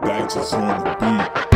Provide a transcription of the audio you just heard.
Banks is on the beat.